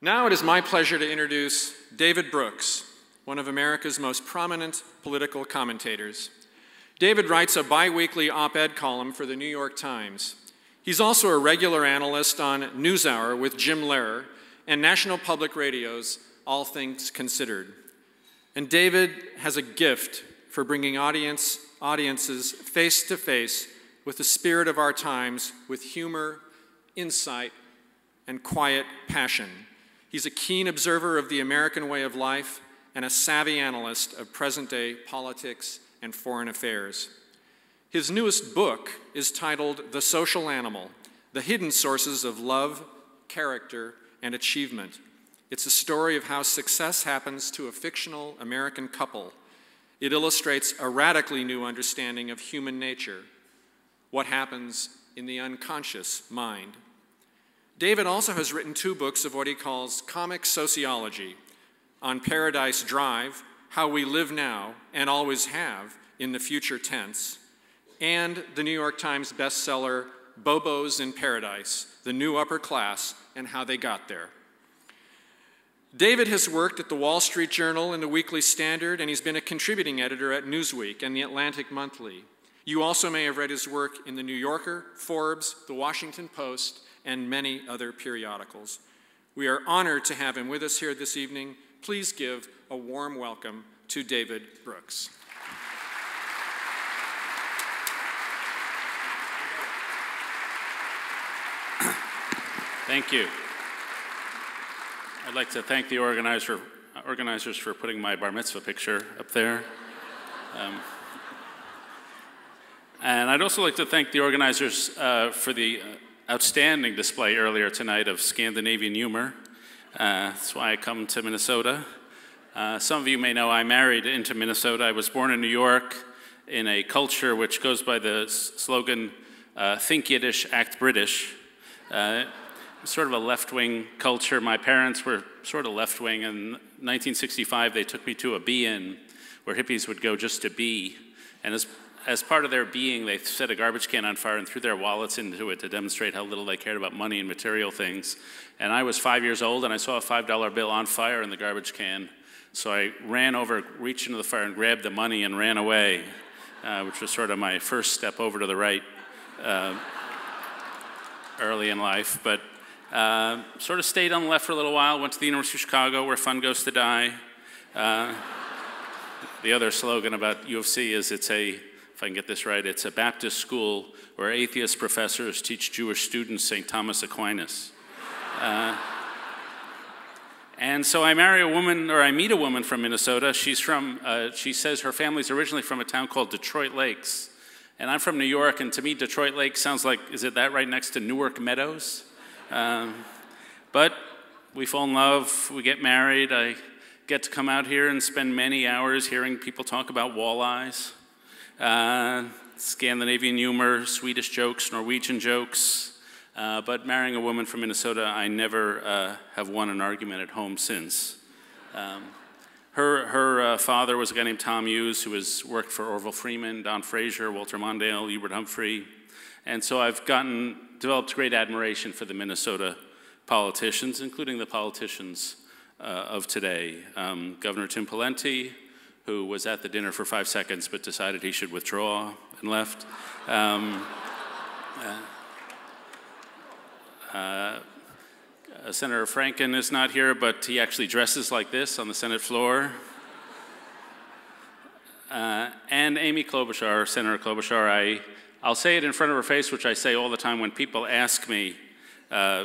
Now it is my pleasure to introduce David Brooks, one of America's most prominent political commentators. David writes a biweekly op ed column for the New York Times. He's also a regular analyst on NewsHour with Jim Lehrer and National Public Radio's All Things Considered. And David has a gift for bringing audience, audiences face to face with the spirit of our times with humor, insight, and quiet passion. He's a keen observer of the American way of life and a savvy analyst of present day politics and foreign affairs. His newest book is titled The Social Animal The Hidden Sources of Love, Character, and Achievement. It's a story of how success happens to a fictional American couple. It illustrates a radically new understanding of human nature, what happens in the unconscious mind. David also has written two books of what he calls comic sociology on Paradise Drive, How We Live Now and Always Have in the Future Tense, and the New York Times bestseller Bobos in Paradise, The New Upper Class and How They Got There. David has worked at the Wall Street Journal and the Weekly Standard, and he's been a contributing editor at Newsweek and the Atlantic Monthly. You also may have read his work in The New Yorker, Forbes, The Washington Post, and many other periodicals. We are honored to have him with us here this evening. Please give a warm welcome to David Brooks. Thank you. I'd like to thank the organizer, organizers for putting my bar mitzvah picture up there. Um, and I'd also like to thank the organizers uh, for the outstanding display earlier tonight of Scandinavian humor. Uh, that's why I come to Minnesota. Uh, some of you may know I married into Minnesota. I was born in New York in a culture which goes by the slogan, uh, Think Yiddish, Act British. Uh, sort of a left wing culture. My parents were sort of left wing. In 1965, they took me to a be in where hippies would go just to be. And as, as part of their being, they set a garbage can on fire and threw their wallets into it to demonstrate how little they cared about money and material things. And I was five years old and I saw a $5 bill on fire in the garbage can. So I ran over, reached into the fire, and grabbed the money and ran away, uh, which was sort of my first step over to the right uh, early in life. But uh, sort of stayed on the left for a little while, went to the University of Chicago where fun goes to die. Uh, the other slogan about U of C is it's a, if I can get this right, it's a Baptist school where atheist professors teach Jewish students St. Thomas Aquinas. Uh, and so I marry a woman, or I meet a woman from Minnesota. She's from, uh, she says her family's originally from a town called Detroit Lakes. And I'm from New York, and to me, Detroit Lakes sounds like, is it that right next to Newark Meadows? Um, but we fall in love, we get married. I get to come out here and spend many hours hearing people talk about walleyes, uh, Scandinavian humor, Swedish jokes, Norwegian jokes. Uh, but marrying a woman from Minnesota, I never uh, have won an argument at home since. Um, her her uh, father was a guy named Tom Hughes who has worked for Orville Freeman, Don Fraser, Walter Mondale, Hubert Humphrey. And so I've gotten developed great admiration for the Minnesota politicians, including the politicians uh, of today. Um, Governor Tim Pawlenty, who was at the dinner for five seconds but decided he should withdraw and left. Um, uh, uh, Senator Franken is not here, but he actually dresses like this on the Senate floor. Uh, and Amy Klobuchar, Senator Klobuchar, I I'll say it in front of her face, which I say all the time when people ask me uh,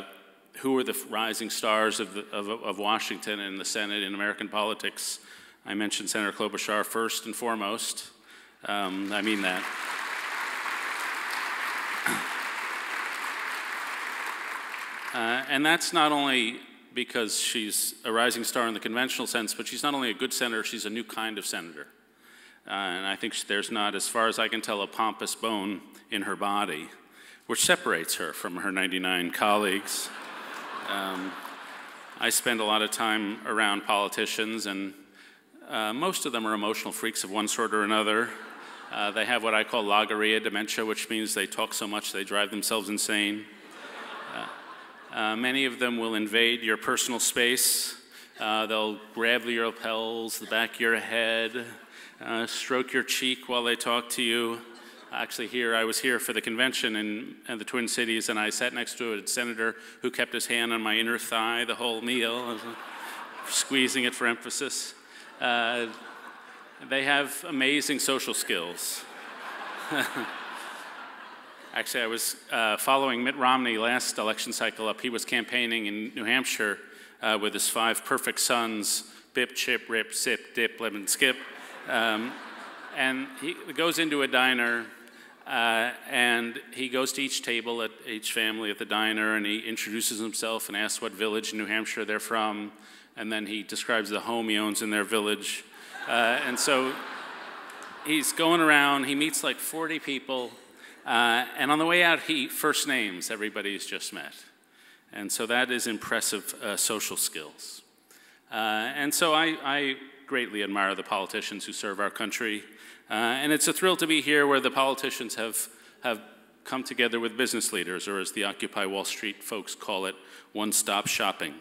who are the rising stars of, the, of, of, Washington and the Senate in American politics. I mentioned Senator Klobuchar first and foremost. Um, I mean that. Uh, and that's not only because she's a rising star in the conventional sense, but she's not only a good senator, she's a new kind of senator. Uh, and I think there's not, as far as I can tell, a pompous bone in her body, which separates her from her 99 colleagues. Um, I spend a lot of time around politicians, and uh, most of them are emotional freaks of one sort or another. Uh, they have what I call logorrhea dementia, which means they talk so much they drive themselves insane. Uh, Uh, many of them will invade your personal space. Uh, they'll grab your lapels, the back of your head, uh, stroke your cheek while they talk to you. Actually, here I was here for the convention in, in, the Twin Cities, and I sat next to a senator who kept his hand on my inner thigh the whole meal, squeezing it for emphasis. Uh, they have amazing social skills. Actually, I was uh, following Mitt Romney last election cycle up. He was campaigning in New Hampshire uh, with his five perfect sons Bip, Chip, Rip, Sip, Dip, Lemon, Skip. Um, and he goes into a diner uh, and he goes to each table at each family at the diner and he introduces himself and asks what village in New Hampshire they're from. And then he describes the home he owns in their village. Uh, and so he's going around, he meets like 40 people. Uh, and on the way out, he first names everybody he's just met. And so that is impressive uh, social skills. Uh, and so I, I greatly admire the politicians who serve our country. Uh, and it's a thrill to be here where the politicians have, have come together with business leaders, or as the Occupy Wall Street folks call it, one stop shopping.